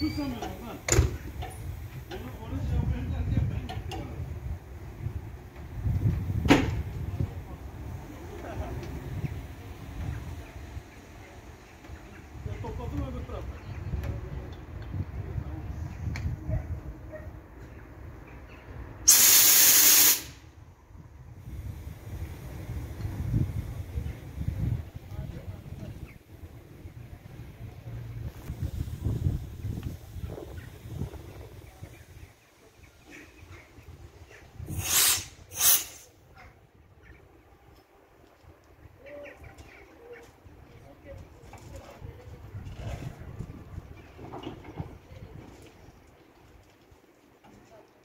Topladım öbür tarafa.